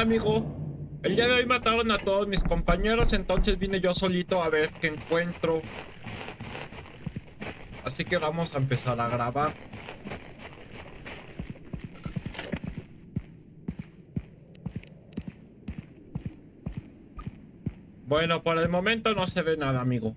amigo? El día de hoy mataron a todos mis compañeros, entonces vine yo solito a ver qué encuentro. Así que vamos a empezar a grabar. Bueno, por el momento no se ve nada, amigo.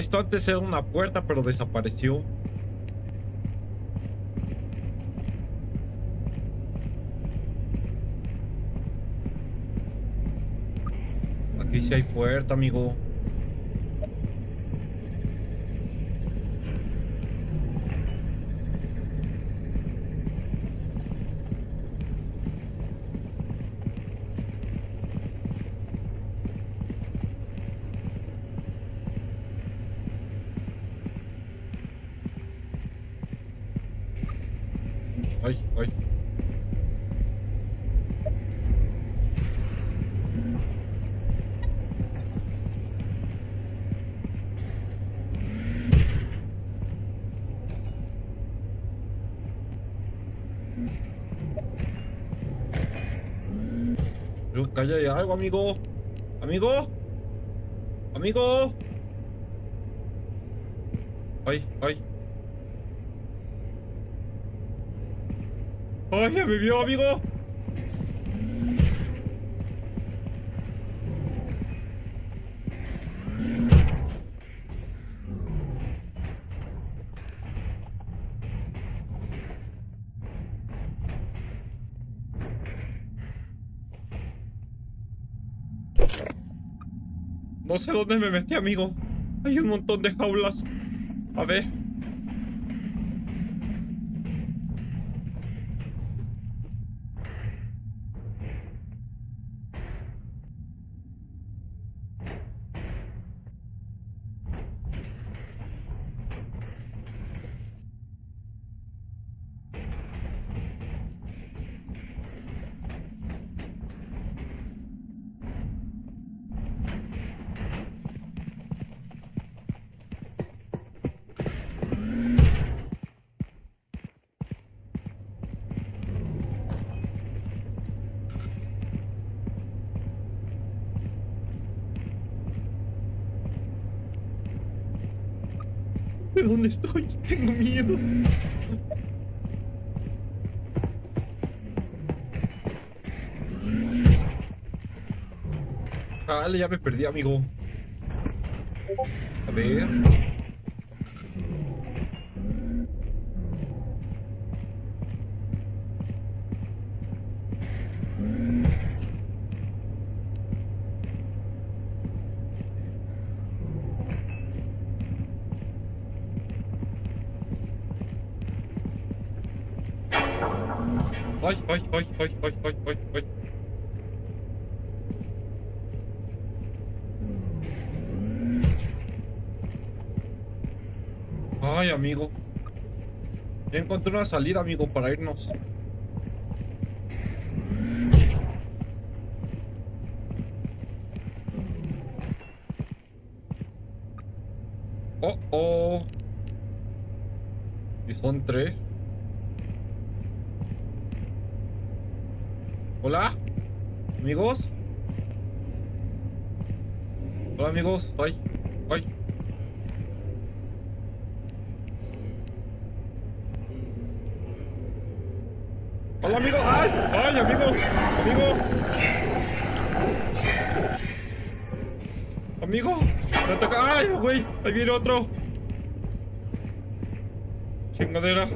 Esto antes era una puerta, pero desapareció. Aquí sí hay puerta, amigo. Ay, ay. Calla ya algo, amigo. Amigo. Amigo. Ay, ay. ¡Ay, ya me vio, amigo! Sé dónde me metí, amigo. Hay un montón de jaulas. A ver. Estoy? Tengo miedo. Vale, ya me perdí, amigo. A ver. Ay, ay, ay, ay, ay, ay, ay, ay. Ay, amigo. Ya encontré una salida, amigo, para irnos. Oh, oh. Y son tres. Hola, amigos. Hola, amigos. Ay, ay. Hola, amigo. Ay, ay, amigo. Amigo. Amigo. Me ataca. Ay, güey. Ahí viene otro. Chingadera.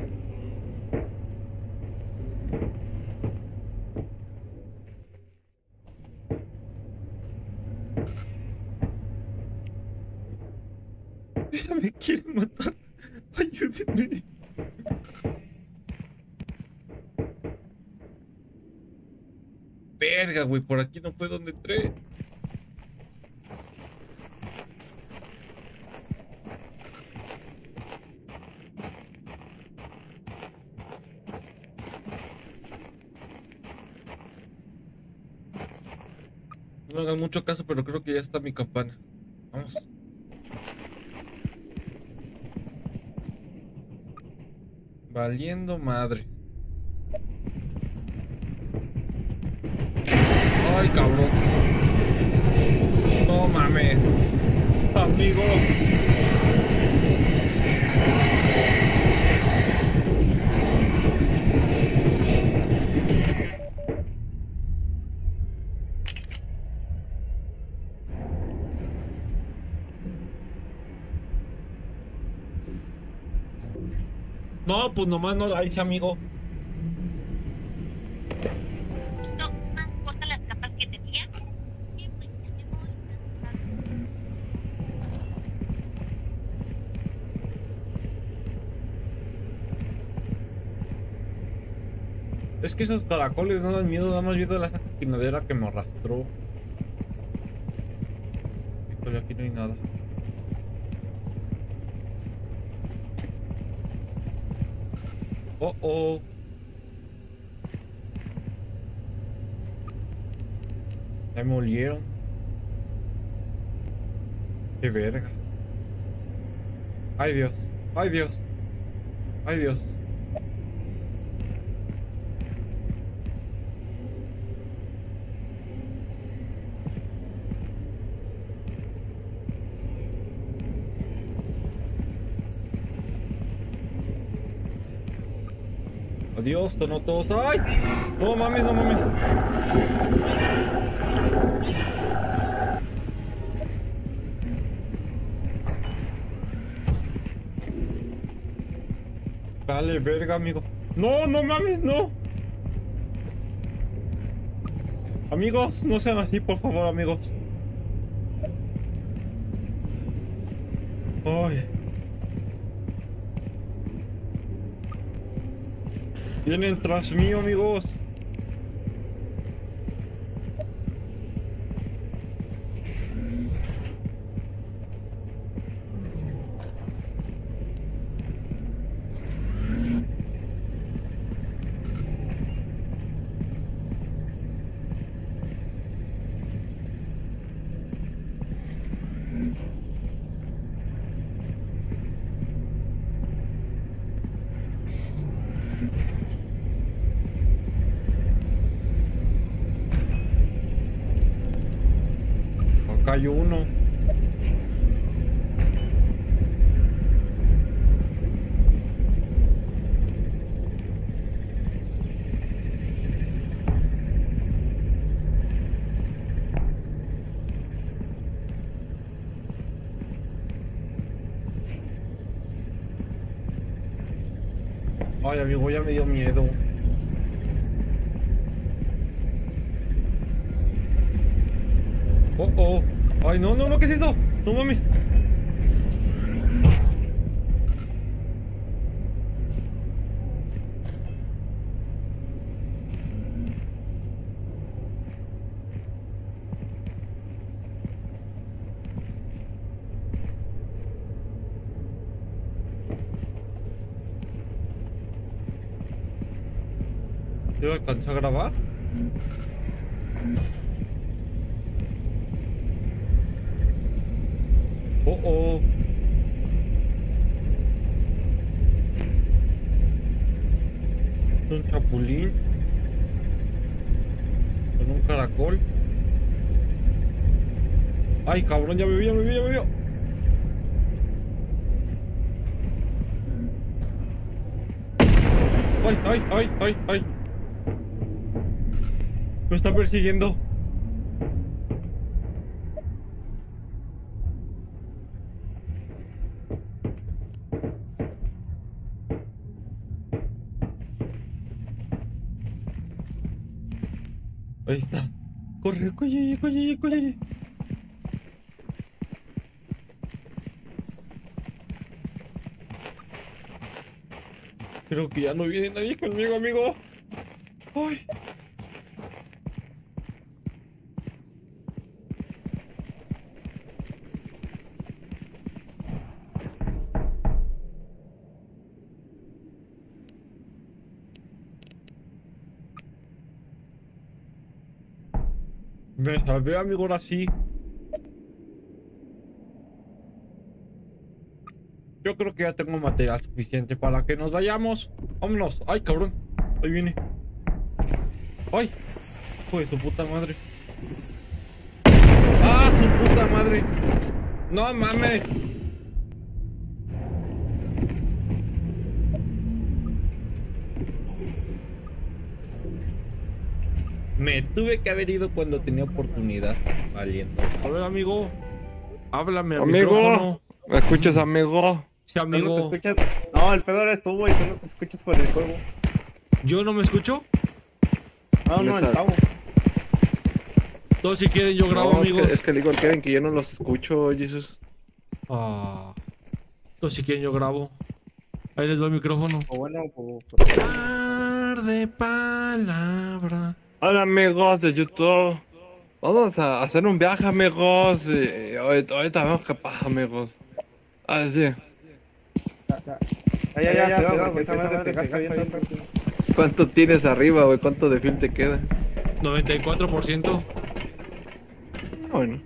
Verga, güey, por aquí no fue donde entré. No hagan mucho caso, pero creo que ya está mi campana. Vamos. Valiendo madre. Pues nomás no la hice, amigo. Es que esos caracoles no dan miedo, da más miedo a la saquinadera que me arrastró. Híjole, aquí no hay nada. Oh, oh. Qué verga. Ay Dios, ay Dios, ay Dios. Adiós, no todos. ¡Ay! No mames, no mames. Vale, verga, amigo. No, no mames, no. Amigos, no sean así, por favor, amigos. Ay. Vienen tras mío, amigos. Acá hay uno. Ay, amigo, ya me dio miedo. Oh, oh. Ay, no, no, no, ¿qué es esto? No mames. ¿Yo alcancé a grabar? Oh, oh. Un chapulín. Con un caracol. Ay, cabrón, ya me vio, ya me vio, ya me vio. Ay, ay, ay, ay, ay. Está persiguiendo. Ahí está. Corre, corre, corre, corre. Creo que ya no viene nadie conmigo, amigo. Ay. Me salvé, amigo, ahora sí. Yo creo que ya tengo material suficiente para que nos vayamos. Vámonos. Ay, cabrón. Ahí viene. Ay. Hijo de su puta madre. Ah, su puta madre. No mames. Me tuve que haber ido cuando tenía oportunidad. Valiendo. A ver, amigo. Háblame, al micrófono. Amigo, ¿me escuchas, amigo? Sí, amigo. te escuchas. No, el pedo eres tú, güey. Tú no te escuchas por el juego. ¿Yo no me escucho? No, no, el cabo. Todos si quieren yo grabo, No, es, amigos. que, es que le digo al Kevin que yo no los escucho, Jesus. Ah. Todos si quieren yo grabo. Ahí les doy el micrófono. O bueno, o- o- Par de palabra. Hola, amigos de YouTube. Vamos a hacer un viaje, amigos. y ahorita, ahorita vemos qué pasa, amigos. Ah, sí. Ya, ya, ya. ¿Cuánto tienes arriba, güey? ¿Cuánto de film te queda? 94%. Bueno.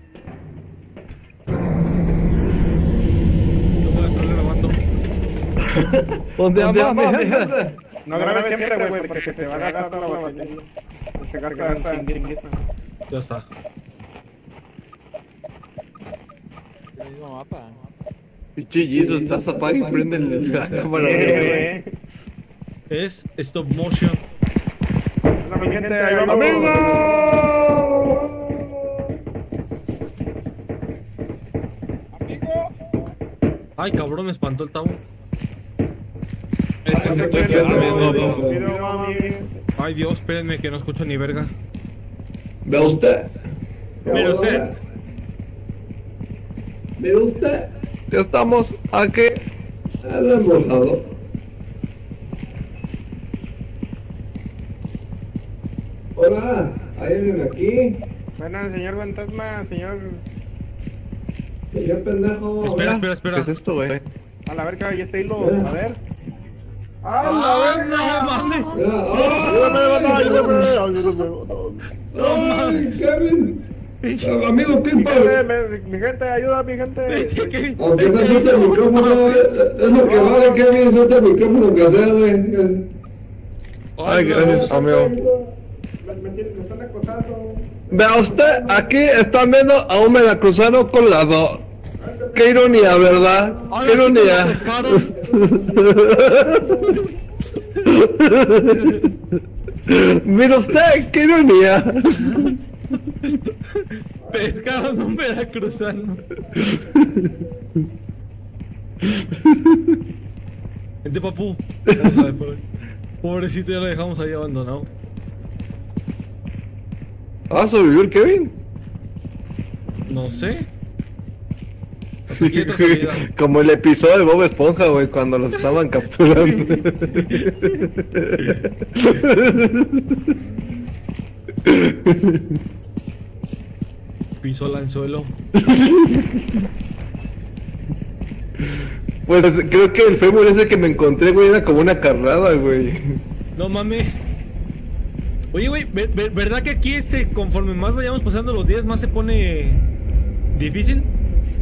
¿Dónde mi gente? No grabes siempre, güey, porque se te va a gastar la batería. Se gasta en chinguita. Ya está. Es el mismo mapa. Pinche Jesus, estás apaga y prende el- la cámara. Es stop motion. Hola, mi gente, ahí vamos. Ay, cabrón, me espantó el tabo. Ese No es se el puede, tuyo, no, amigo. video, mami. Ay, Dios, espérenme que no escucho ni verga. Ve usted, Mire usted. mire usted, Ya estamos aquí. el embajador. Hola, ¿hay alguien aquí? Bueno, señor fantasma, señor. Señor pendejo. Espera, espera, espera. ¿Qué es esto, güey? A la verga, ahí está hilo. A ver. ¡Ah, no mames! Ayúdame, ayúdame, ayúdame, banda. ¡Ay, Kevin! Pinche- Amigo Mi Pimpa, mi gente, ayuda, mi gente. aunque sea suelta el micrófono, es lo que vale, Kevin, suelta el micrófono que sea, güey. Ay, no. gracias, amigo. Me, están acosando. Vea usted, aquí están viendo a un la dos. Qué ironía, ¿verdad? Ahora Qué sí ironía. pescaron. Mira usted, qué ironía. Pescaron un veracruzano. Vente, papu. Vamos a ver por ahí. Pobrecito, ya lo dejamos ahí abandonado. ¿Va a sobrevivir Kevin? No sé. Como el episodio de Bob Esponja, güey, cuando los estaban capturando. Piso el anzuelo. Pues creo que el fémur ese que me encontré, güey, era como una carrada, güey. No mames. Oye, güey, ver- ver- ¿verdad que aquí este, conforme más vayamos pasando los días, más se pone difícil?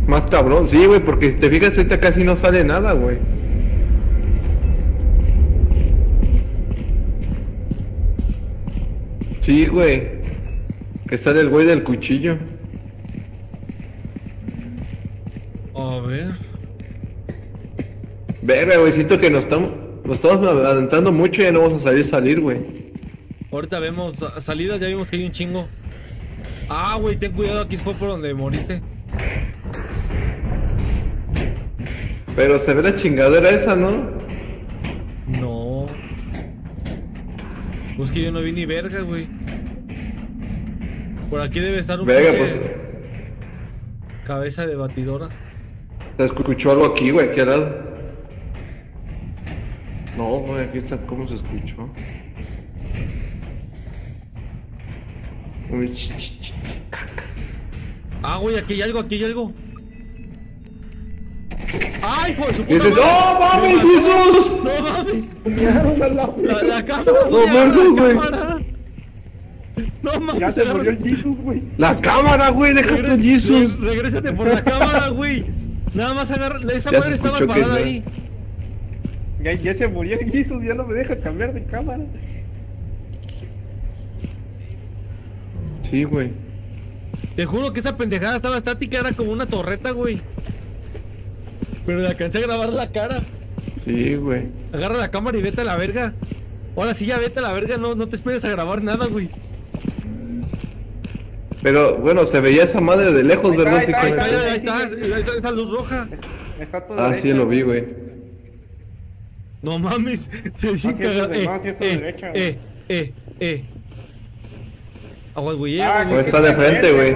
Más cabrón, sí, güey, porque si te fijas ahorita casi no sale nada, güey. Sí, güey. Que sale el güey del cuchillo. A ver. Verga, güey, siento que nos estamos, nos estamos adentrando mucho y ya no vamos a salir salir, güey. Ahorita vemos sa- salidas, ya vimos que hay un chingo. Ah, güey, ten cuidado, aquí fue por donde moriste. Pero se ve la chingadera esa, ¿no? No. Pues que yo no vi ni verga, güey. Por aquí debe estar un Verga, pues cabeza de batidora. se escuchó algo aquí, güey, aquí al lado. No, güey, aquí está cómo se escuchó. Ah, güey, aquí hay algo, aquí hay algo. ¡Ay, hijo de su puta Dices, madre! ¡Oh, mames. Jesús! ¡No mames! Miraron al lado. La, la cámara, No, mames, la güey. cámara. No No mames. Ya se murió el Jesus, güey. La cámara, güey, deja tu Regre- Jesus. re- Regrésate por la cámara, güey. Nada más agarra. Esa Ya madre estaba parada no. ahí. Ya, ya se murió el Jesus, ya no me deja cambiar de cámara. Sí, güey. Te juro que esa pendejada estaba estática, era como una torreta, güey. Pero le alcancé a grabar la cara. Sí, güey. Agarra la cámara y vete a la verga. Ahora sí, ya vete a la verga, no, no te esperes a grabar nada, güey. Pero bueno, se veía esa madre de lejos, Ahí ¿verdad? está, Sí, Ahí ahí está, que- está. ahí está, esa, esa luz roja. Está todo Ah, sí, lo vi, güey. No mames, te dicen No, de- eh, no, es de eh, derecha, eh, eh, eh. Aguas, güey, Ah, güey. está de frente, güey.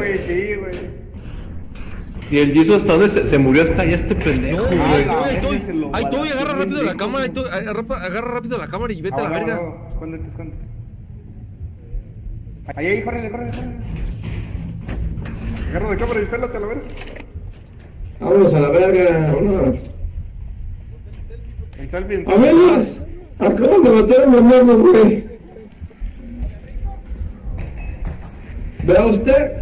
Y el Jesus hasta dónde se, se murió hasta allá este pendejo, No, güey. ahí la estoy, ahí estoy. lo Ahí estoy, agarra rápido la cámara, ahí rico. estoy, agarra, rápido la cámara y vete a la verga. Escóndete, escóndete. Ahí, ahí, córrele, córrele, córrele. Agarra de cámara y pélate a la verga. Vámonos a la verga. Vámonos. Selfie. Amigos, acaban de matar a mi hermano, güey. ¿Vea usted?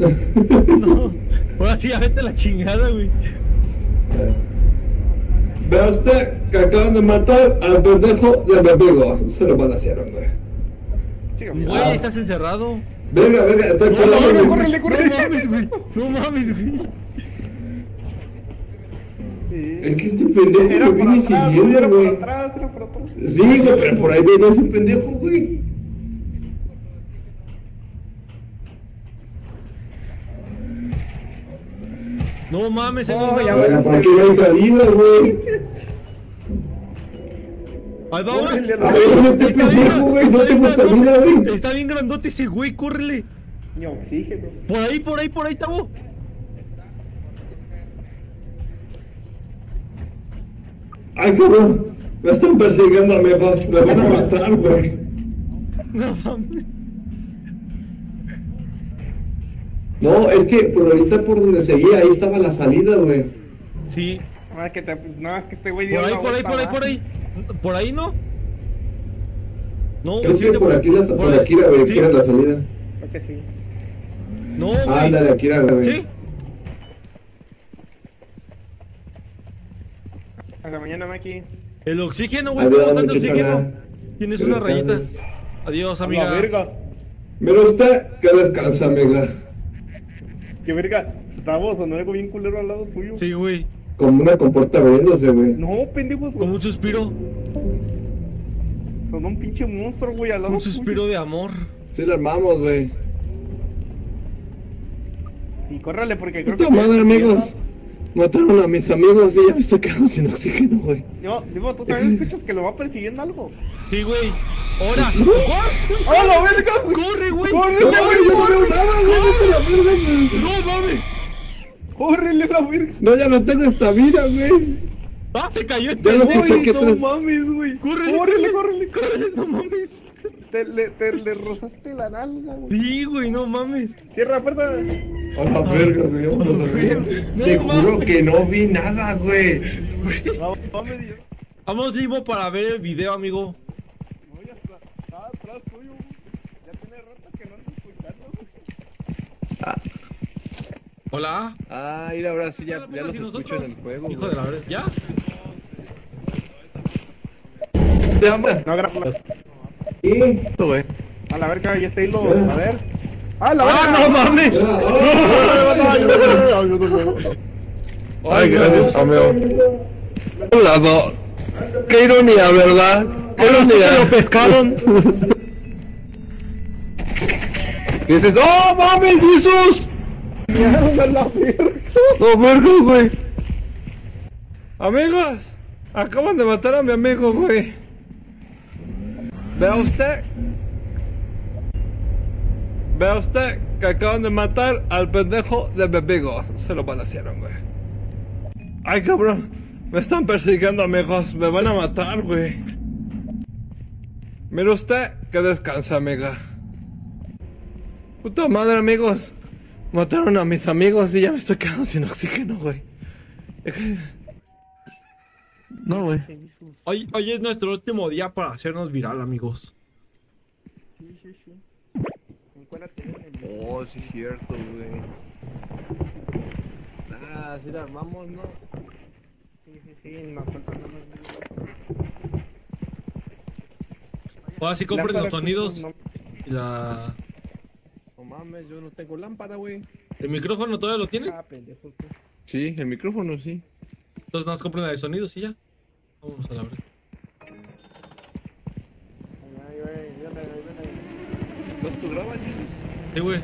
No. Ahora sí, ya vete a la chingada, güey. Vea usted que acaban de matar al pendejo de mi amigo. Se lo balancearon, güey. Chica, Güey, ahí estás encerrado. Venga, venga, está No, no, güey. córrele, no mames, güey. No mames, güey. Es que este pendejo Era lo por viene güey, siguiendo, era por güey. atrás, era por atrás. Sí, güey, pero por ahí viene ese pendejo, güey. No mames, No, no, ya no, vale. Pero ¿para qué no hay salida, güey? Ahí va A este Está bien, grandote. ese güey, córrele. Ni oxígeno. Por ahí, por ahí, por ahí, Tabo. Ay, cabrón. Me están persiguiendo, amigos. Me van a matar, güey. No mames. No, es que por ahorita por donde seguía, ahí estaba la salida, güey. Sí. No, es que, te, no, es que este güey Por ahí, por ahí, por ahí, por ahí. Por ahí no. No, Creo sí, que por aquí, la, por ahí. aquí, güey, Sí. aquí era la salida. Creo que sí. No, güey. Ándale, aquí era, güey. Sí. Hasta mañana, Maki. El oxígeno, güey. ¿Cómo está el oxígeno? Tienes unas rayitas. Adiós, A la amiga. verga. Mira usted que descansa, amiga. Qué verga. Estábamos sonando algo bien culero al lado tuyo. Sí, güey. Como una compuerta abriéndose, güey. No, pendejo. Como un suspiro. Sonó un pinche monstruo, güey, al lado Un suspiro de amor. Sí la armamos, güey. Y córrale porque creo Puta que... madre, amigos. Mataron a mis amigos y ya me estoy quedando sin oxígeno, güey. No, digo, tú también escuchas que lo va persiguiendo algo. Sí, güey. Ahora. ¡Ah, la verga! ¡Corre, güey! ¡Corre, güey, yo no veo nada, güey. ¡No mames! ¡Córrele la verga! No, ya no tengo esta vida, güey. ¡Ah, se cayó este! güey! escuché ¡Uy, que no mames, güey! ¡Córrele, ¡Córrele, córrele! córrele! ¡Córrele, no mames! Te, le, te le rozaste la nalga, güey. Sí, güey, no mames. Cierra la puerta. A la verga, güey. A ver. Te juro mames. que no vi nada, güey. Vamos, Limo, para ver el video, amigo. Hola. Ah, mira, ahora sí ya, ya los escucho en el juego. Hijo de la verga. ¿Ya? Te amo. No, grabas. Y... güey. A la verga, ya está hilo. A ver. ¡Ah, la verga! ¡Ah, no mames! Oh, Ay, gracias, amigo. Un lado. Qué ironía, ¿verdad? Qué sí ironía. lo pescaron. Y dices, ¡Oh, mames, Jesús! Mierda, la verga. No, verga, güey. Amigos, acaban de matar a mi amigo, güey. Vea usted. Vea usted que acaban de matar al pendejo de amigo. Se lo balancearon, güey. Ay, cabrón. Me están persiguiendo, amigos. Me van a matar, güey. Mire usted que descansa, amiga. Puta madre, amigos. Mataron a mis amigos y ya me estoy quedando sin oxígeno, güey. No, güey. Hoy, hoy es nuestro último día para hacernos viral, amigos. Sí, sí, sí. ¿En cuál la tienen? En- Oh, sí es cierto, güey. Ah, sí la armamos, ¿no? Sí, sí, sí, unos minutos. Ahora sí compren los sonidos no- y la... No mames, yo no tengo lámpara, güey. ¿El micrófono todavía lo tienen? Ah, pendejo. tú. Sí, el micrófono sí. Entonces nada más compren la de sonidos y ya. Vamos a la viene. ¿Vas tú grabas, Jesus? Sí, güey.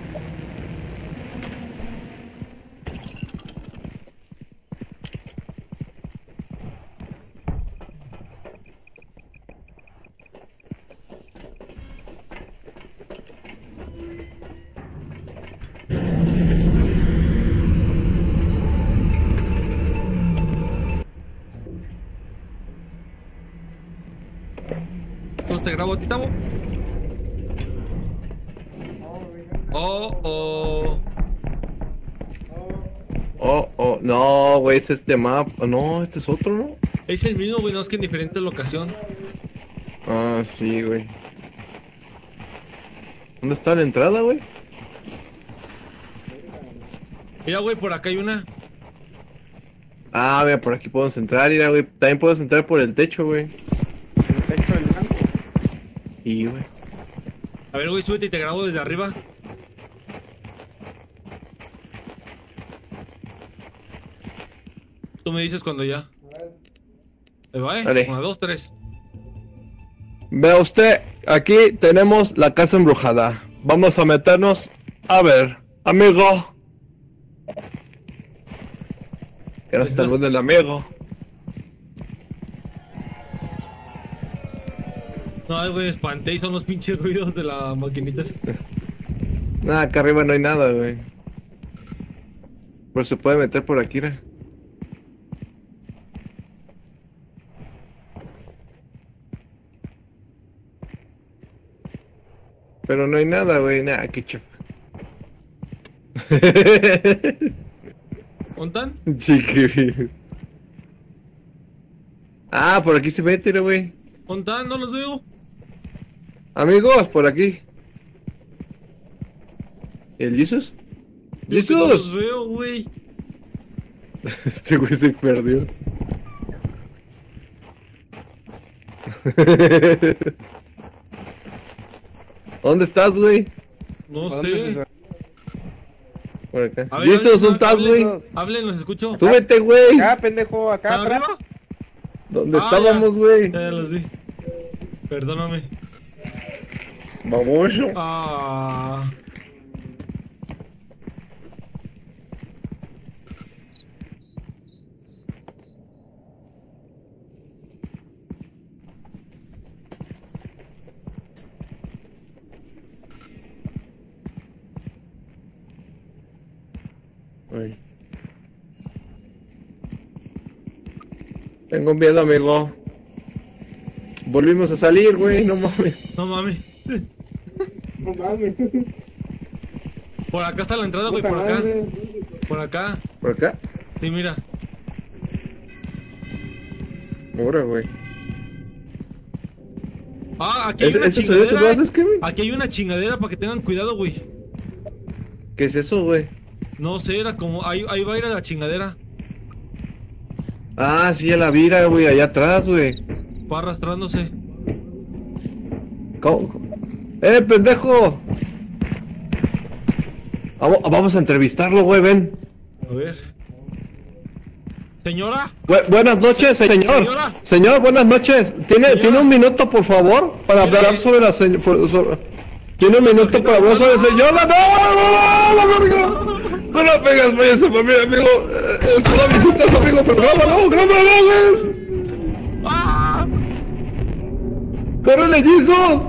Tavo. Oh, oh. Oh, oh, no, güey, es de map. No, este es otro, ¿no? Es el mismo, güey, no es que en diferente locación. Ah, sí, güey. ¿Dónde está la entrada, güey? Mira, güey, por acá hay una. Ah, mira, por aquí podemos entrar, mira, güey. También puedes entrar por el techo, güey. El techo del blanco. Y, güey. A ver, güey, súbete y te grabo desde arriba. Tú me dices cuando ya. Ahí va, eh. Dale. Una, dos, tres. Vea usted, aquí tenemos la casa embrujada. Vamos a meternos. A ver, amigo. Que no está el voz del amigo. No, güey, espanté y son los pinches ruidos de la maquinita. Nada, acá arriba no hay nada, güey. Pero se puede meter por aquí, ¿no? Pero no hay nada, güey. Nada, qué chafa. Qué bien. Ah, por aquí se mete, ¿no, güey. ¿Montan? No los veo. Amigos, por aquí. ¿El Jesus? Que No los ¡Jesus! veo, güey. Este güey se perdió. ¿Dónde estás, güey? No ¿Para dónde sé. Por acá. A ver, Jesus, ¿dónde estás, güey? Hablen, los escucho. Súbete, güey. Acá, pendejo, acá. ¿Dónde Ah, estábamos, güey? Ya, ya los vi. Perdóname. Baboso. Ah. Ay. Tengo miedo, amigo. Volvimos a salir, güey, no mames. No mames. No mames. Por acá está la entrada, güey, por acá. Por acá. ¿Por acá? Sí, mira. Ahora, güey. Ah, aquí hay ¿Ese, una tú chingadera. Aquí hay una chingadera para que tengan cuidado, güey. ¿Qué es eso, güey? No sé, era como. Ahí, ahí va a ir a la chingadera. Ah, sí, a la vira, güey, allá atrás, güey. Va arrastrándose. ¿Cómo? ¡Eh, pendejo! Vamos, vamos a entrevistarlo, güey, ven. A ver. Señora. Bu- buenas noches, señor. Señora. Señor, buenas noches. ¿Tiene, Señora. ¿tiene un minuto, por favor, para hablar sobre la señora? ¿Tiene un minuto para hablar sobre la señora? ¡No, no, no, no! No lo pegas, güey, ese mami, amigo. Eh, Es una visita, a su amigo, pero grábalo, grábalo, güey. ¡Ah! ¡Córrele, Jesus!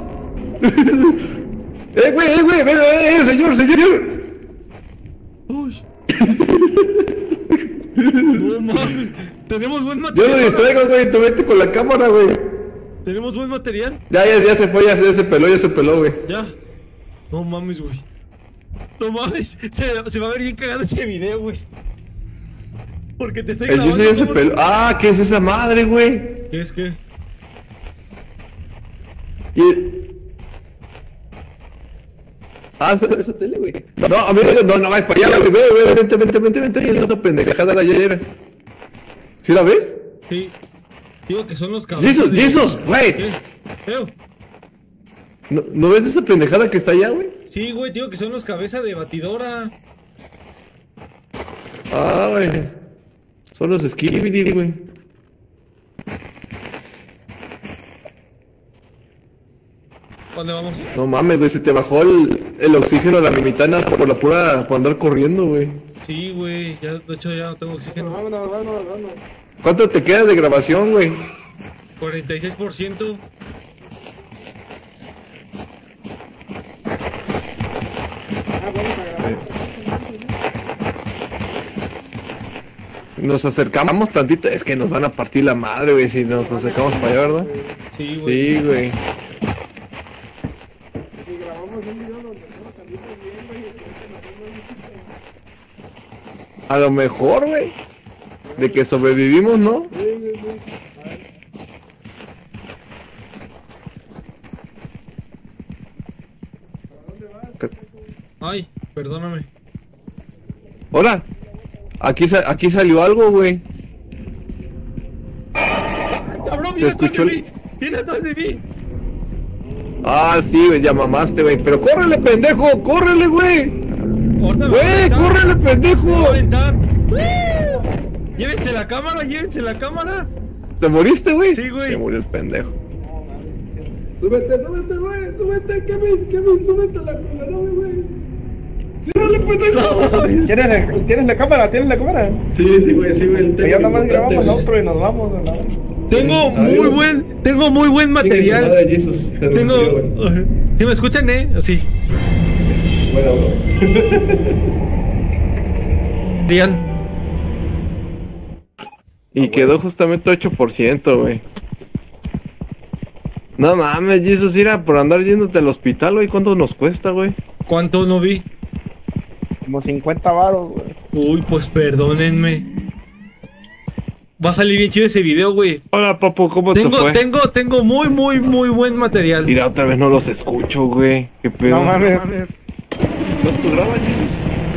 ¡Eh, güey, eh, güey! ¡Eh, eh, señor, señor! Uy. No mames. Tenemos buen Yo lo material. distraigo, güey, tú vete con la cámara, güey. Tenemos buen material. Ya, ya, ya se fue, ya, ya se peló, ya se peló, güey. Ya. No mames, güey. No mames. Se, se va a ver bien cagado ese video, güey. Porque te estoy grabando. Ya se peló. ¡Ah, qué es esa madre, güey! ¿Qué es que? Y... Ah, esa, esa tele, güey. No, no, amigo, no, no, vayas para allá, güey. Ve, ve, vente, vente, vente, vente. Ahí esa pendejada de ayer. ¿Sí la ves? Sí. Digo que son los cabezas. Jesus, de- Jesus, güey. Eo. ¿No, ¿No ves esa pendejada que está allá, güey? Sí, güey, digo que son los cabezas de batidora. Ah, güey. Son los skibidi, güey. ¿Dónde vamos? No mames, güey, se te bajó el, el oxígeno a la mitad por la pura, por andar corriendo, güey. Sí, güey, ya, de hecho ya no tengo oxígeno. Vámonos, vámonos, vámonos. ¿Cuánto te queda de grabación, güey? 46%. Ah, vamos a grabar. Nos acercamos tantito, es que nos van a partir la madre, güey, si nos acercamos para allá, ¿verdad? Sí, güey. Sí, güey. Si grabamos un video donde no salimos bien, güey, entonces nos vemos A lo mejor, güey. De que sobrevivimos, ¿no? Ay, perdóname. Hola. Aquí, aquí salió algo, güey. ¡Cabrón, viene atrás escuchó de el- mí! ¡Viene atrás de mí! Ah, sí, güey, ya mamaste, güey. Pero córrele, pendejo, córrele, güey. Güey, aventar. córrele, pendejo. aventar. Llévense la cámara, llévense la cámara. ¿Te moriste, güey? Sí, güey. Se murió el pendejo. Súbete, súbete, güey, súbete, Kevin, Kevin, súbete a la cola, no, güey. Cierrale, pendejo. ¿Tienes, la- ¿Tienes la cámara? ¿Tienes la cámara? Sí, sí, güey, sí, güey. Ya nada más grabamos otro y nos vamos. ¿no? Tengo muy buen, tengo muy buen material. Madre Jesus, se Tengo. güey. ¿Sí me escuchan, eh? Sí. Bueno, bro. Real. Y quedó justamente 8%, güey. No mames, Jesus, ir por andar yéndote al hospital, güey. ¿Cuánto nos cuesta, güey? ¿Cuánto no vi? Como 50 varos, güey. Uy, pues perdónenme. Va a salir bien chido ese video, güey. Hola, papu, ¿cómo te Tengo, fue? tengo, tengo muy, muy, muy buen material. Mira, otra vez no los escucho, güey. ¿Qué pedo? No mames. ¿No es tu graba?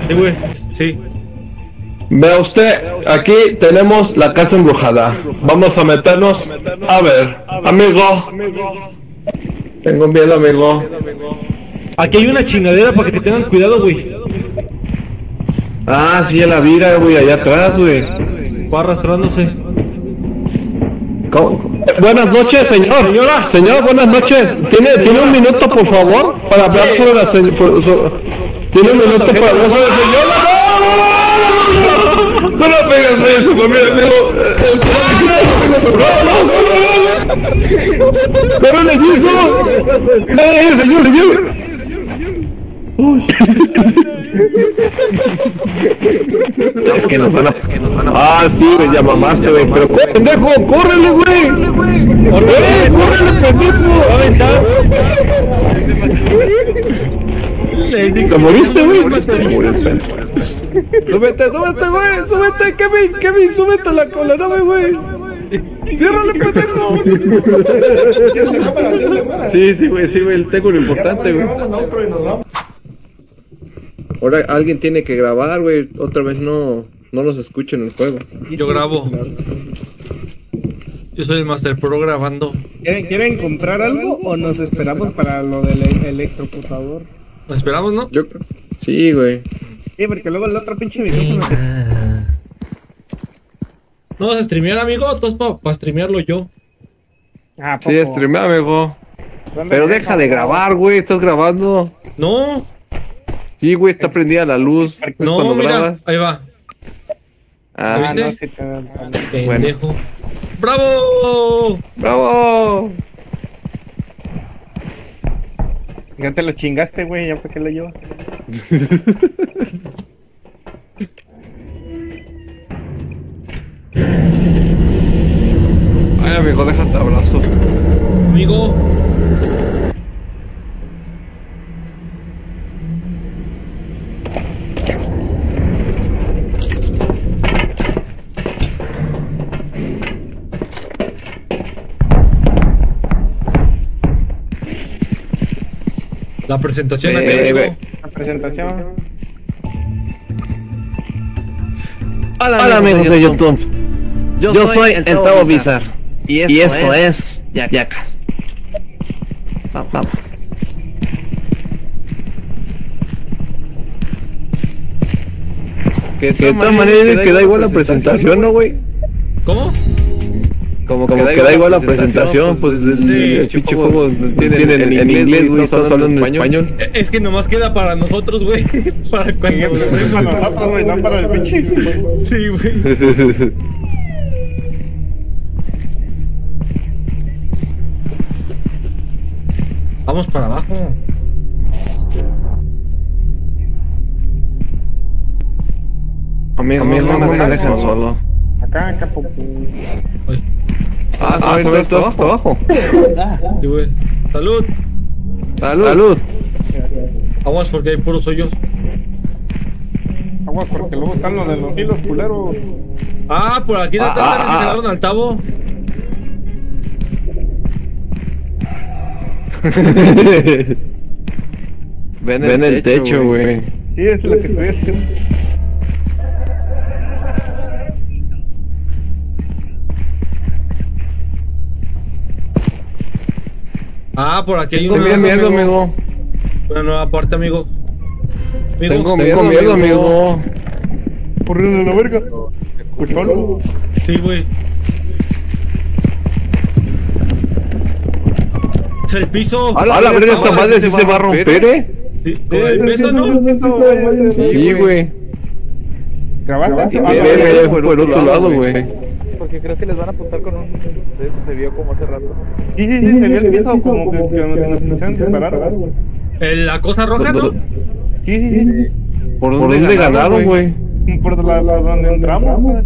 Sí, güey. Sí. Vea usted, aquí tenemos la casa embrujada. Vamos a meternos. A ver, amigo. Tengo miedo, amigo. Aquí hay una chingadera para que te tengan cuidado, güey. Ah, sí, la vira, güey, allá atrás, güey. Va arrastrándose. ¿Cómo? Buenas noches, señor. Señora. Señor, buenas noches. ¿Tiene, ¿tiene un minuto, por favor, para hablar sobre la señora? ¿Tiene un minuto para sobre la señora? ¡No! ¡No la pegas, fue mi amigo! ¡No, no, no, no! ¡Pero le hizo! ¡Eh, señor, señor! Es que nos van a. Ah, sí, güey, ya mamaste, güey. Pero, ¡corre, pendejo, córrele, güey. ¡Eh, córrele, pendejo! ¿Te moriste, güey? Súbete, súbete, güey. Súbete, Kevin, Kevin, súbete a la cola, no, güey. Ciérrale, pendejo. Sí, sí, güey, sí, güey. Tengo lo importante, güey. Ahora alguien tiene que grabar, güey. Otra vez no, no nos escucho en el juego. Yo grabo. Yo soy el Master Pro grabando. ¿Quieren, ¿Quieren comprar algo o nos esperamos para lo del e- electrocutador? Nos esperamos, ¿no? Yo Sí, güey. Sí, porque luego el otro pinche micrófono se... ¿No vas a streamear, amigo? Entonces para pa streamearlo yo. Ah, Sí, streamea, amigo. Pero deja de grabar, güey. Estás grabando. No, Sí, güey, está prendida la luz. Pues no, cuando mira. grabas. Ahí va. Ah, Ah, ¿Viste? no, sí te Pendejo. ¡Bravo! ¡Bravo! Ya te lo chingaste, güey, ya para qué lo llevas. Ay, amigo, déjate abrazo. Amigo. La presentación güey. La presentación. Hola, amigos de YouTube. Yo, soy el Tavo Bizar. Y esto, es Yacas. Vamos, vamos. Que de todas maneras queda igual la presentación, ¿no, güey? ¿Cómo? Como, como que da igual la presentación, pues el, Sí. el pinche juego tiene en, en inglés, güey, todos hablan en español. Eh, Es que nomás queda para nosotros, güey. Para cuando. Para nosotros, güey, no para el pinche. Sí, güey. Vamos para abajo. Amigo, amigo, no me dejen solo. Acá, acá, po- Ay, Ah, ¿sabes todo esto hasta abajo? sí, güey. Salud. Salud. Salud. Aguas porque hay puros hoyos. Aguas, porque luego están los de los hilos culeros. Ah, por aquí detrás Ah, también ah, se ah. quedaron al tabo. Ven, Ven el techo, güey. Sí, es la que estoy haciendo. Ah, por aquí hay Tengo una, miedo, amigo. una nueva parte, amigo. Amigos, Tengo miedo, miedo, amigo. Corriendo de la verga. Escuchalo. Sí, güey. Es el piso. A la, a la verga, esta madre sí se va a romper, eh. Sí, con el peso, ¿no? Sí, güey. ¿Grabaste? Ve, ve, por el otro lado, güey. Porque creo que les van a apuntar con un. De ese se vio como hace rato. Sí, sí, sí, se vio el piso como que, que nos, nos quisieron disparar. güey. El- La cosa roja, ¿no? Sí, sí, sí. ¿Por dónde ganaron, güey? Por la, la donde entramos. güey.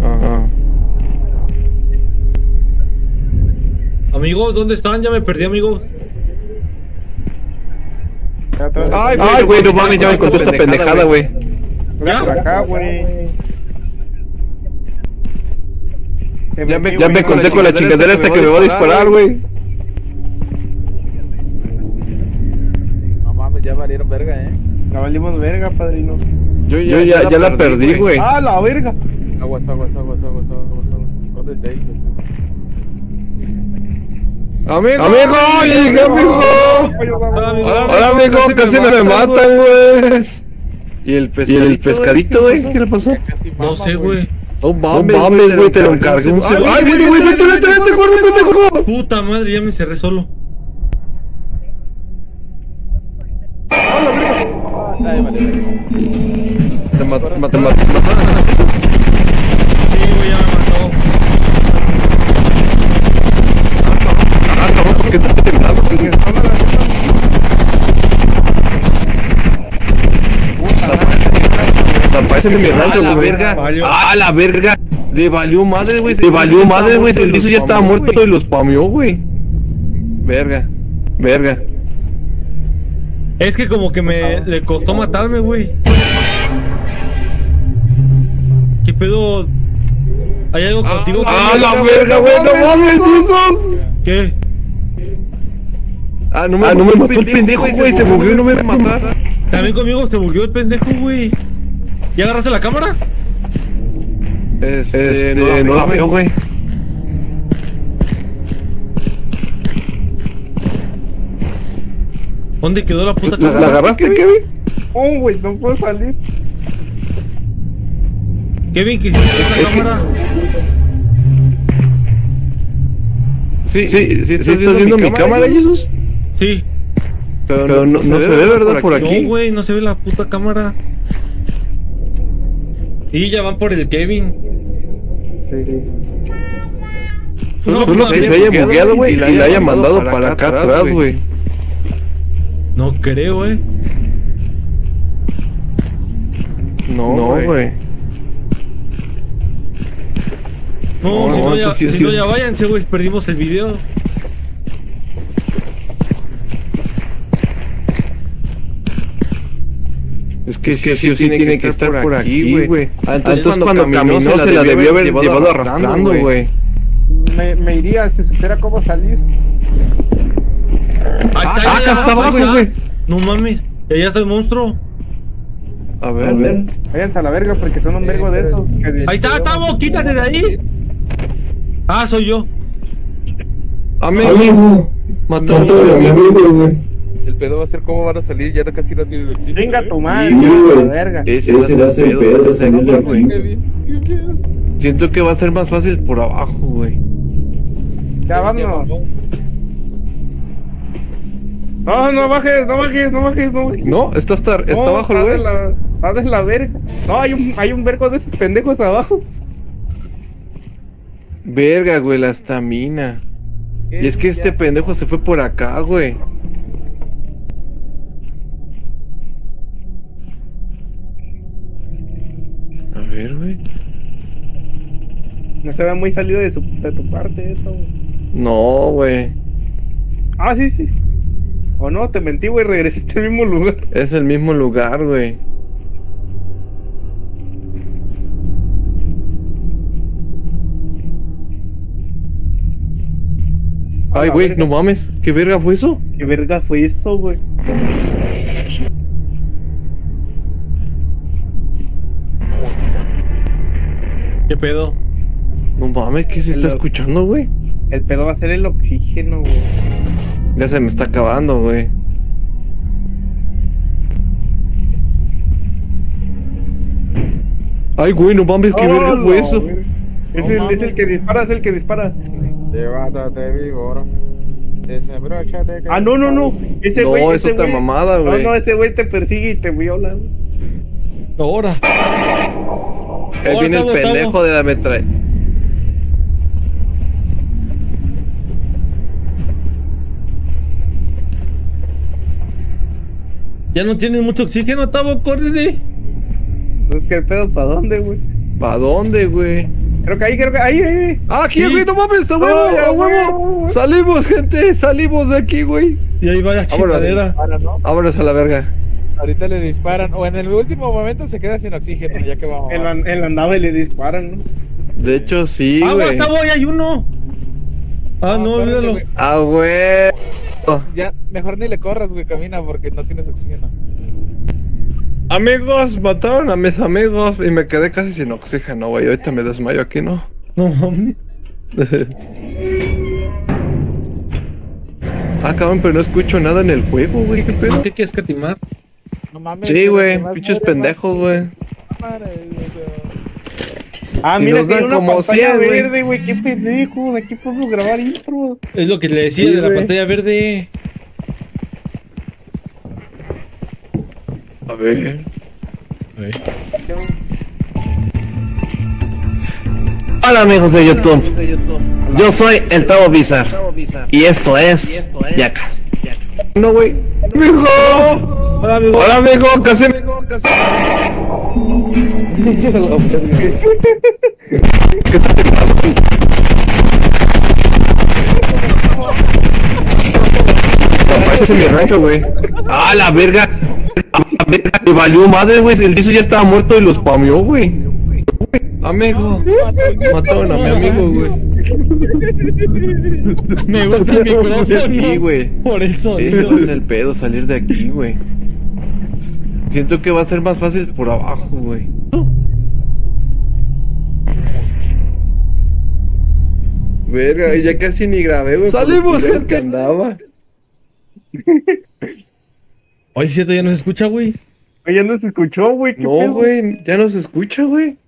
Ajá. Amigos, ¿dónde están? Ya me perdí, amigos. Ay, güey, no mames, ya me encontré esta pendejada, güey. Por acá, güey. Ya me, ya me encontré con la chingadera esta que me va a disparar, güey. No mames, ya valieron verga, eh. La valimos verga, padrino. Yo ya, ya la perdí, güey. ¡Ah, la verga! Aguas, aguas, aguas, aguas, aguas, aguas. Escóndete ahí, güey. Amigo, amigo, llegué, amigo. Hola, amigo. Hola, amigo, casi me matan, güey. ¿Y el, pescadito, güey? ¿Qué le pasó? No sé, güey. No mames, güey, te lo encargué un segundo. Ay, güey, güey, vete, vete, vete, corre, pendejo. Puta madre, ya me encerré solo. Ay, vale. Te mato, te mato, te mato. Sí, güey, ya me mató. ¿Por qué te temblando? Parece de mi rancho, la güey. verga. Valió. Ah, la verga. Le valió madre, güey. Le valió madre, güey. El liso ya estaba muerto y lo spameó, güey. Verga. Verga. Es que como que me le costó matarme, güey. ¿Qué pedo? ¿Hay algo contigo? Ah, la verga, güey. No mames, esos. ¿Qué? Ah, no me, no me mató el pendejo, güey. Se movió y no me iba a matar. También conmigo se bugueó el pendejo, güey. ¿Ya agarraste la cámara? Este, no la veo, güey. ¿Dónde quedó la puta ¿La, cámara? la agarraste, Kevin? Oh, güey, no puedo salir. Kevin, ¿qué hiciste esa cámara? Sí, sí, sí. ¿Estás viendo mi cámara, Jesús? Sí. Pero no, no se ve, ¿verdad? Por aquí. No, güey, no se ve la puta cámara. Y ya van por el Kevin. Sí, sí. Solo, No, solo que se haya bugueado, güey, y la haya mandado para acá atrás, güey. No creo, eh. No, güey. No, No, si no, ya, si no, ya váyanse, güey. Perdimos el video. Que sí, sí, sí, tiene que estar por aquí, güey. Ah, Entonces, cuando caminó, se la debió haber llevado arrastrando, güey. Me, me iría si supiera cómo salir. Ahí está, Ah, acá está abajo, güey. No mames. Y allá está el monstruo. A A ver. ver. Váyanse a la verga porque son un vergo de esos. que- Ahí está, Tavo, quítate de ahí. Ah, soy yo. Amigo, Amigo. mató Mató a mi amigo, güey. El pedo va a ser cómo van a salir, ya casi no tienen oxígeno. ¿eh? tu madre, Sí, güey. verga. Ese Ese va a ser pedo, pedo, salir de aquí. Siento que va a ser más fácil por abajo, güey. Ya vámonos. No, no bajes, no bajes, no bajes, no bajes. No, está hasta, está No, abajo el güey. la- la verga. No, hay un, hay un vergo de esos pendejos abajo. Verga, güey, la estamina. Y es que este pendejo se fue por acá, güey. Ver, güey. No se ve muy salido de, su, de tu parte esto. güey. No, güey. Ah, sí, sí. O no, te mentí, güey, regresaste al mismo lugar. Es el mismo lugar, güey. Ay, güey, no mames. ¿Qué verga fue eso? ¿Qué verga fue eso, güey? ¿Qué pedo? No mames, ¿qué se está Lo- escuchando, güey? El pedo va a ser el oxígeno, güey. Ya se me está acabando, güey. Ay, güey, no mames, ¿qué Oh, verga fue eso? verga. Es, No el, es mames. el que dispara, es el que dispara. Levántate, víbora. Desabróchate. Ah, no, no, no. Ese No, güey. es ese otra güey- mamada, No, güey. no, ese güey te persigue y te viola. Ahora. Ahí viene el pendejo de la metralla. Ya no tienes mucho oxígeno, Tavo, córrele. Entonces, ¿qué pedo? ¿Para dónde, güey? ¿Para dónde, güey? Creo que ahí, creo que ahí, ahí. Ah, aquí, Sí. güey, no mames, a huevo, a a huevo. huevo. Salimos, gente, salimos de aquí, güey. Y ahí va la chingadera. ¿no? Vámonos a la verga. Ahorita le disparan. O en el último momento se queda sin oxígeno, ya que vamos. En la, en la nave le disparan, ¿no? De hecho, sí, Agua, güey. Tavo, ahí hay uno. Ah, no, olvídalo. Ah, güey. Ya, mejor ni le corras, güey, camina porque no tienes oxígeno. Amigos, mataron a mis amigos y me quedé casi sin oxígeno, güey. Ahorita me desmayo aquí, ¿no? No mames. ah, cabrón, pero no escucho nada en el juego, güey. ¿Qué pedo? ¿Qué quieres catimar? No mames. Sí, güey, pinches pendejos, güey. Ah, mira nos dan una como pantalla 100, güey. verde, güey. Qué pendejo. De aquí podemos grabar intro. Es lo que le decía Sí, de la pantalla verde. A ver. Hola amigos de YouTube, yo soy el Tavo Bizar y esto es Yacas. No, güey. ¡Amigo! Hola, amigo. Hola, amigo, casi. Ese es mi rancho, güey. ¡Ah, la verga! ¡Ah, la verga! Me valió madre, güey, el dizo ya estaba muerto y lo spameó, güey. Amigo, mataron a mi amigo, güey. Me gusta el micrófono. Sí, güey. Por el sonido. a ser el pedo, salir de aquí, güey. Siento que va a ser más fácil por abajo, güey. Verga, ya casi ni grabé, güey. ¡Salimos, gente! andaba. Oye, cierto, ya no se escucha, güey. Oye, ya no se escuchó, güey. ¿Qué No, pedo? güey, ya no se escucha, güey.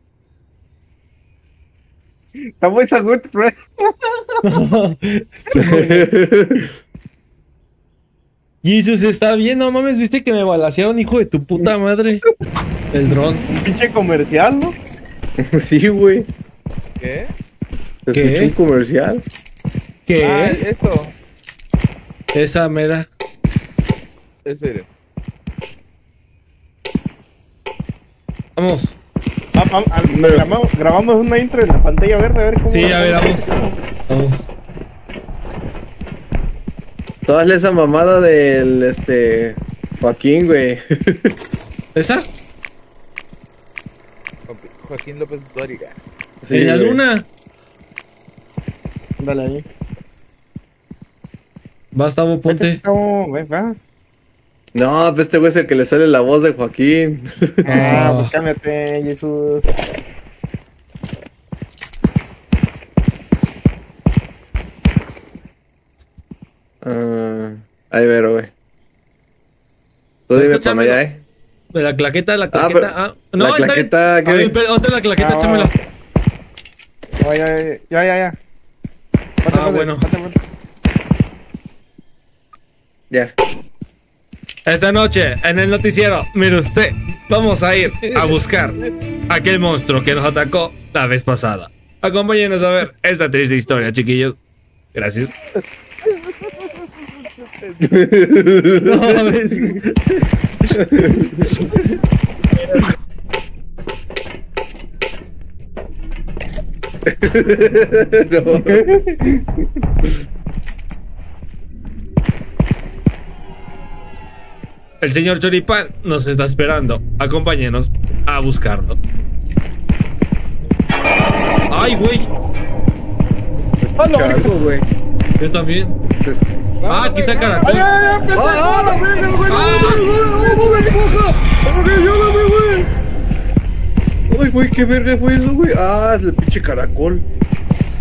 Estamos a good friend. Jesus, está bien, no mames, viste que me balacearon, hijo de tu puta madre. El dron. Pinche comercial, ¿no? sí, güey. ¿Qué? ¿Qué? un comercial. ¿Qué? Ah, esto. Esa mera. Espere. Vamos. Ah, ah, ah, grabamos, grabamos una intro en la pantalla verde, a ver cómo. Sí, a ver, vamos. Vamos. Toda esa mamada del, este... Joaquín, güey. ¿Esa? Joaquín López Dóriga. Sí, en la güey. luna. Dale ahí. Vas, Tavo, ponte. Estamos, ven, va. No, pues este güey es el que le sale la voz de Joaquín. Ah, pues cámbiate, Jesús. Ahí vero, güey. Tú dime cuando ya, eh. De la claqueta, la Ah, claqueta. pero- Ah, la está bien. claqueta, ¿qué? A ver, otra la claqueta, Ah, échamela. Oh, ya, ya, ya, ya, ya. Ponte, Ah, bueno. Ya. Esta noche, en el noticiero, mire usted, vamos a ir a buscar aquel monstruo que nos atacó la vez pasada. Acompáñenos a ver esta triste historia, chiquillos. Gracias. No. No. El señor Choripán nos está esperando. Acompáñenos a buscarlo. ¡Ay, güey! Cago, güey. Yo también. Ah, aquí está el caracol. ¡Ah, la verga, güey! Ah. ¡Ayúdame, güey! Ay, güey, qué verga fue eso, güey. Ah, es el pinche caracol.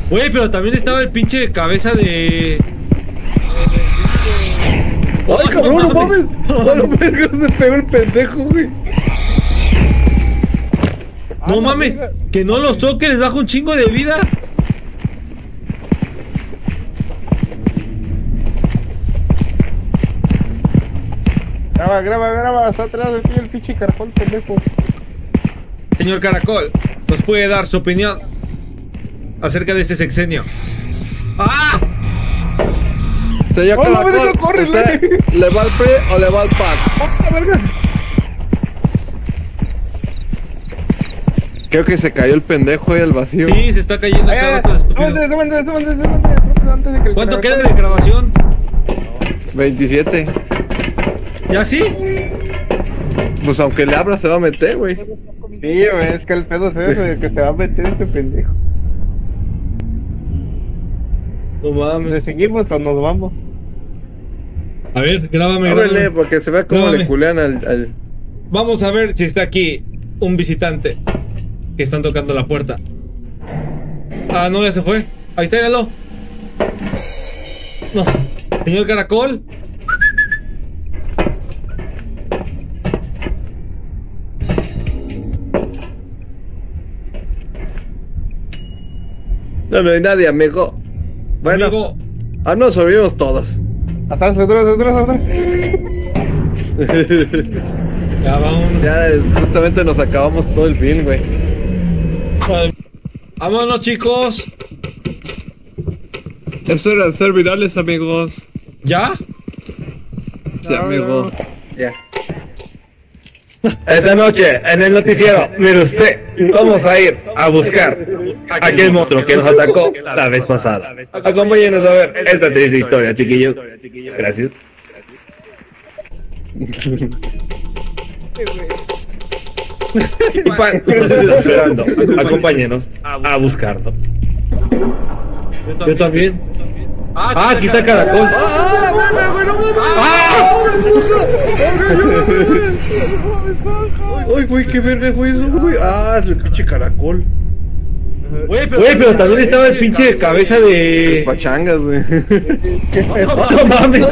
Güey, pero también estaba el pinche cabeza de. ¡Ay, cabrón, no mames! ¡A la verga se pegó el pendejo, güey! No Ah, mames, que no los toque, les baja un chingo de vida. Graba, graba, graba. Está atrás de ti el pinche caracol, pendejo. Señor Caracol, ¿nos puede dar su opinión acerca de este sexenio? ¡Ah! Señor ¡Oh, caracol, verga, córrele! ¿usted ¿le va al PRI o le va al PAC? ¡Ah, verga! Creo que se cayó el pendejo y al vacío. Sí, se está cayendo Ay, estúpido. El ¿Cuánto caracol- queda de grabación? 27. ¿Ya sí? Pues aunque le abra se va a meter, güey. Sí, güey, es que el pedo es eso, de que te va a meter este pendejo. No ¿Le mames. seguimos o nos vamos? A ver, grábame, Ábrele, grábame. porque se vea cómo Grábame. le culean al, al... Vamos a ver si está aquí un visitante que están tocando la puerta. Ah, no, ya se fue. Ahí está, míralo. No. Señor Caracol. No, no hay nadie, amigo. Bueno, Amigo, ah, no, sobrevivimos todos. Atrás, atrás, atrás, atrás. ya vámonos. Ya justamente nos acabamos todo el film, güey. Vámonos, chicos. Eso era ser virales, amigos. ¿Ya? Sí, amigo. Ya. Esa noche, en el noticiero, mire usted, vamos a ir a buscar aquel monstruo que nos atacó la vez pasada. Acompáñenos a ver esta triste historia, chiquillos. Gracias. Pan, nos está esperando. Acompáñenos a buscarlo. Yo también. Ah, aquí está el caracol. Ay, güey, qué verga fue eso, güey. Ah, es el pinche caracol. Güey, Güey, pero también estaba el pinche cabeza de. Pachangas, güey. No mames.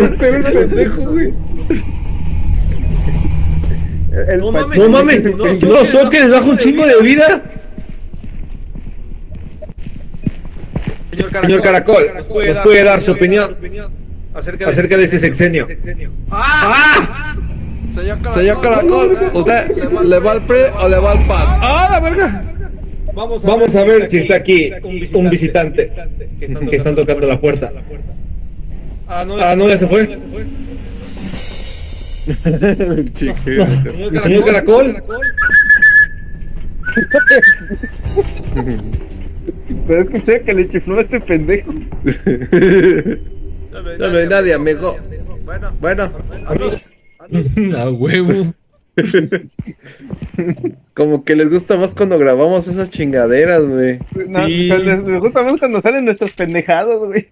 El pendejo, güey. El No mames. No mames, no los toques, les baja un chingo de vida. Señor Caracol, ¿nos puede dar su opinión acerca de ese sexenio? Señor Caracol, ¿usted le va al PRI o le va al PAC? ¡Ah, la verga! Vamos a ver si está aquí un visitante que están tocando la puerta. Ah, no, Ah, no, ya se fue. Chiquillo. Señor Caracol. Pero escuché que le chifló a este pendejo. No, no hay nadie, amigo. Bueno, A huevo. como que les gusta más cuando grabamos esas chingaderas, güey. No, Sí. les, les gusta más cuando salen nuestras pendejadas, güey.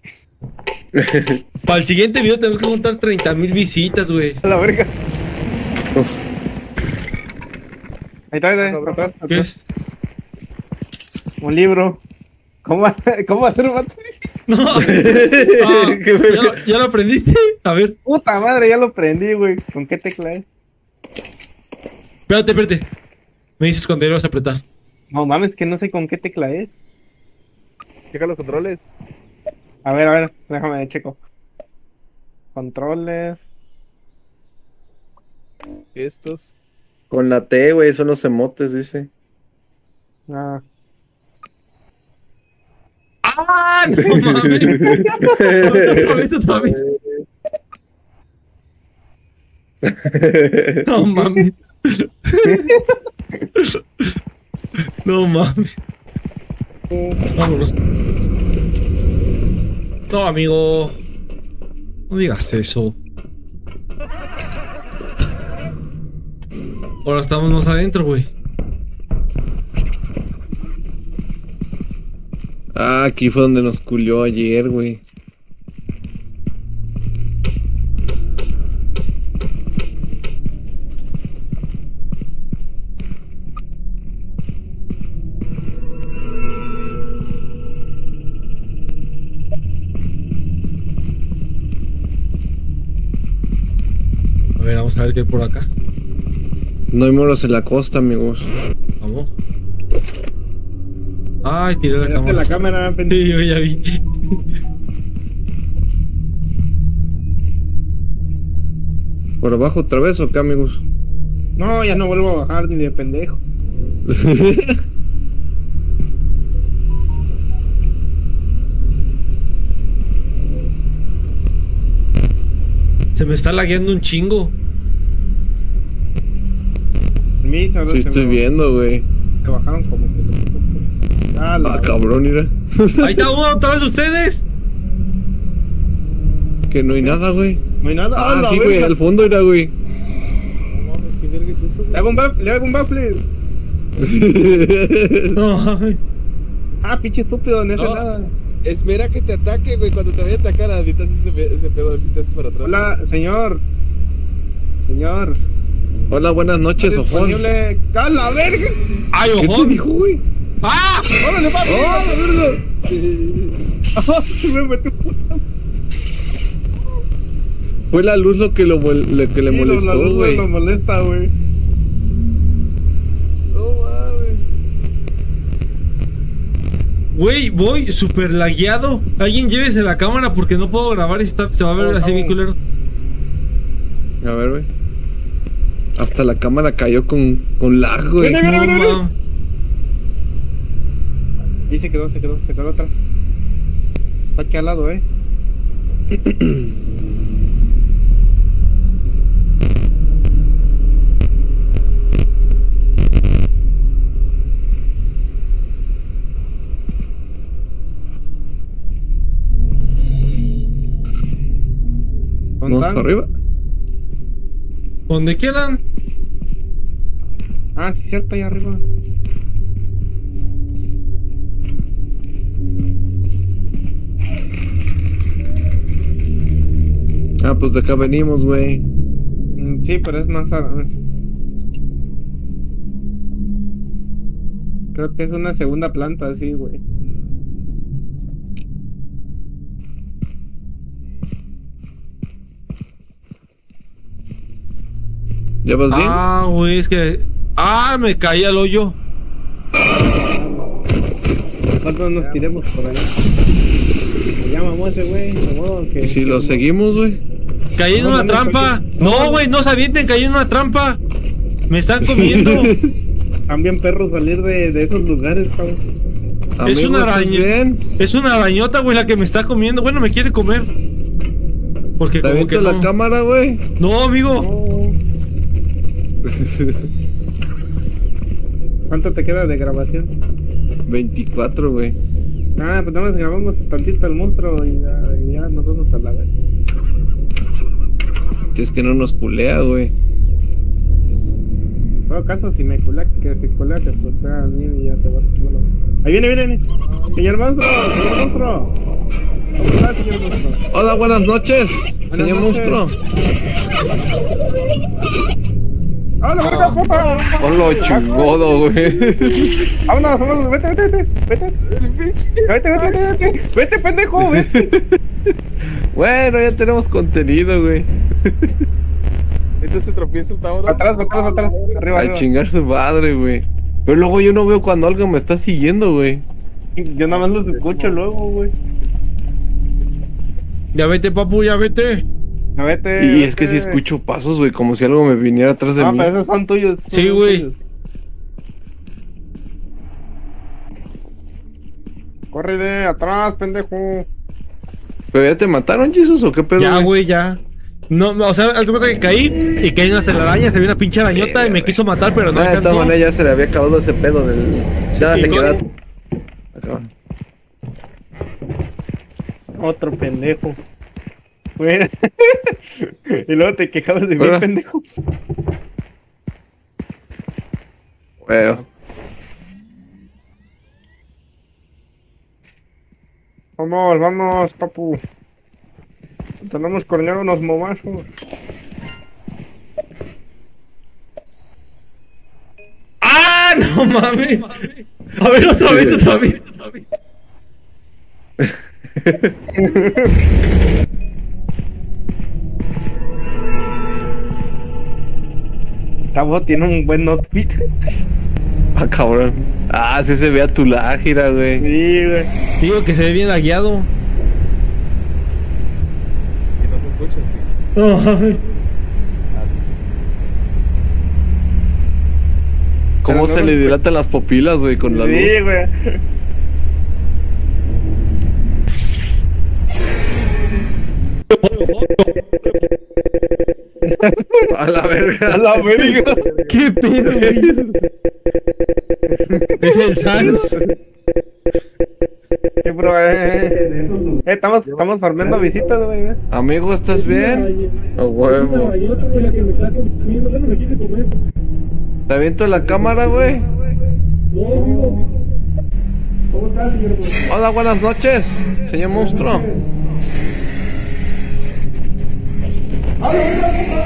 Para el siguiente video tenemos que contar 30 mil visitas, güey. A la verga. Ahí está, ahí está, ¿Qué atrás. es? Un libro. ¿Cómo, ¿Cómo hacer un vato? No. Ah, ¿ya, lo, ya lo aprendiste? A ver. Puta madre, ya lo prendí, güey. ¿Con qué tecla es? Espérate, espérate. Me dices cuando vas a apretar. No mames, que no sé con qué tecla es. Checa los controles. A ver, a ver, déjame checo. Controles. Estos. Con la T, güey, son los emotes, dice. Ah. ¡Ah! No mames. Otra vez, otra vez. No mames. No mames. Vámonos. No, amigo. No digas eso. Ahora estamos más adentro, güey. Ah, aquí fue donde nos culió ayer, güey. A ver, vamos a ver qué hay por acá. No hay moros en la costa, amigos. Vamos. Ay, tiré la cámara. la cámara, pendejo. Sí, yo ya vi. ¿Por abajo otra vez o qué, amigos? No, ya no vuelvo a bajar ni de pendejo. Se me está lagueando un chingo. Sí, se estoy me- viendo, güey. Se bajaron como que. Ah, la Ah, cabrón, mira. Ahí está uno otra vez ustedes. Que no hay nada, güey. No hay nada. Ah, sí, güey, al fondo era, güey. No mames, qué verga es eso, güey? Le hago un baffle, le hago un baffle. No. Ah, pinche estúpido, no hace No. nada. Espera que te ataque, güey. Cuando te vaya a atacar, avientas ese, ese pedo si te haces para atrás. Hola, señor. Señor. Hola, buenas noches, ojón. ¡A la verga! ¡Ay, ¿Qué te ojón! dijo, güey? ¡Ah! ¡Órale, papi! ¡Ah, la verga! Ah, se me metió Fue la luz lo que, lo, lo que le Sí, lo- la molestó, luz güey. Lo molesta, güey. No mames. Güey, voy súper lagueado. Alguien llévese la cámara porque no puedo grabar y está, se va a ver No, así no. bien culero. A ver, güey. Hasta la cámara cayó con, con lag, güey. No, viene. ma. Y se quedó, se quedó, se quedó atrás. Está aquí al lado, eh. ¿Dónde Vamos para arriba. Donde quieran. Ah, sí, cierto, ahí arriba. Ah, pues de acá venimos, güey. Mm, Sí, pero es más. Creo que es una segunda planta, sí, güey. ¿Ya vas bien? Ah, güey, es que. ¡Ah! Me caí al hoyo. ¿Cuántos nos tiremos por allá? Ya mamó ese güey, de modo que. ¿Y si lo seguimos, güey? Caí en No, una trampa. no, güey, no se avienten, caí en una trampa. Me están comiendo. También perros salir de, de esos lugares, cabrón. Es una ¿estás araña. es una arañota, güey, la que me está comiendo. Bueno, me quiere comer. Porque ¿Te como que no. la cámara, güey? No, amigo. No. ¿Cuánto te queda de grabación? 24, güey. Ah, pues nada más grabamos tantito el monstruo y ya, y ya nos vamos a la vez. Si es que no nos culea, güey. En todo caso, si me culea, que se culea, que pues sea bien y ya te vas a comer. Ahí viene, viene, viene. Señor monstruo, señor monstruo. está, señor monstruo? Hola, buenas noches, señor noches. monstruo. ¡Ah, la verga, puta! Hola, chingodo, güey. Vámonos, vámonos, vete, vete, vete, vete. Vete, vete, vete, vete. Vete, pendejo, vete. Bueno, ya tenemos contenido, güey. Entonces se tropieza el Tauro. Atrás, atrás, atrás. Arriba, A arriba. chingar su madre, güey. Pero luego yo no veo cuando algo me está siguiendo, güey. Yo nada más los escucho luego, güey. Ya vete, papu, ya vete. Vete. Y es que si escucho pasos, güey, como si algo me viniera atrás de Ah, mí. pero esos son tuyos. Sí, son güey. tuyos. Corre de atrás, pendejo. ¿Pero ya te mataron, Jesus, o qué pedo? Ya, güey, ya. No, no, o sea, de cuenta que caí y caí en las telarañas, se vio una pinche arañota y me quiso matar, pero no No, de todas alcanzó. maneras ya se le había acabado ese pedo del. Ya y te con- queda. Acá. Otro pendejo. Bueno. y luego te quejabas de Ahora. pendejo. Güey. Vamos, vamos, papu. Tenemos que hornear unos momazos. ¡Ah! No mames. A ver, otra vez, otra vez. Tabo tiene un buen outfit. Ah, cabrón. Ah, sí se ve a tu lágira, güey. Sí, güey. Digo que se ve bien lagueado. Escucha, sí. No mames. Ah. ¿Cómo no se le dilatan las pupilas, güey, con la luz? Sí, güey. A la A verga. la verga. ¿Qué pedo, güey? Es el Sans. Eh. Eh, estamos, estamos farmeando visitas, güey. Amigo, ¿estás bien? A huevo. ¿Te aviento la cámara, güey? ¿Cómo estás, señor? Hola, buenas noches, señor monstruo.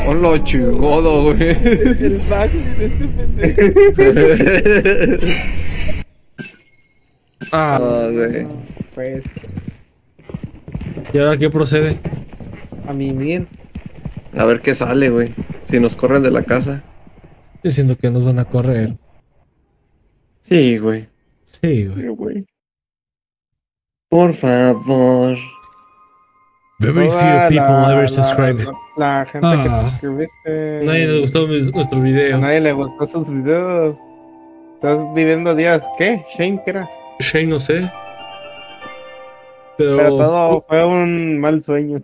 Hola, chingodo, güey. El backlit de este pendejo. Ah, Ah, güey. Pues, ¿y ahora qué procede? a mí bien. A ver qué sale, güey. Si nos corren de la casa. Yo siento que nos van a correr. Sí, güey. Sí, güey. Sí, güey. Por favor. Very few people la- ever subscribe. La, la gente Ah. que te suscribiste. Nadie le gustó mi- nuestro A video. nadie le gustó sus videos. Estás viviendo días. ¿Qué? Shane, ¿qué era? Shane, no sé. Pero, Pero todo fue un mal sueño.